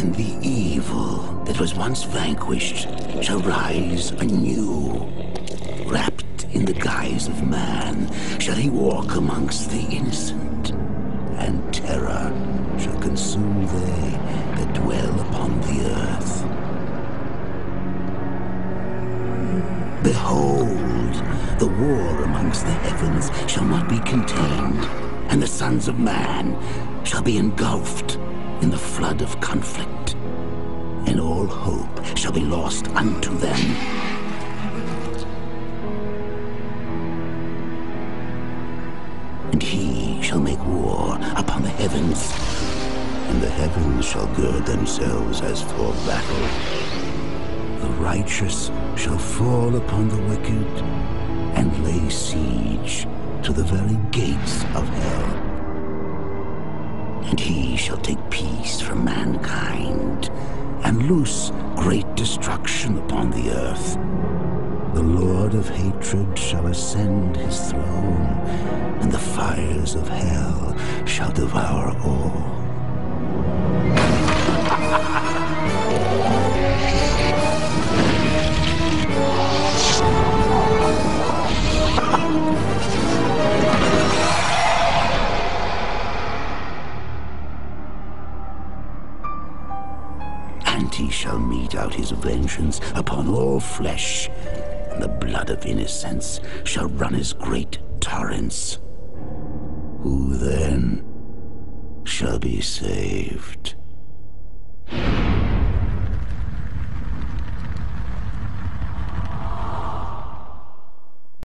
Then the evil that was once vanquished shall rise anew. Wrapped in the guise of man shall he walk amongst the innocent, and terror shall consume they that dwell upon the earth. Behold, the war amongst the heavens shall not be contained, and the sons of man shall be engulfed in the flood of conflict, and all hope shall be lost unto them. And he shall make war upon the heavens, and the heavens shall gird themselves as for battle. The righteous shall fall upon the wicked, and lay siege to the very gates of hell. And he shall take peace from mankind, and loose great destruction upon the earth. The Lord of hatred shall ascend his throne, and the fires of hell shall devour all. And he shall mete out his vengeance upon all flesh, and the blood of innocents shall run as great torrents. Who then shall be saved?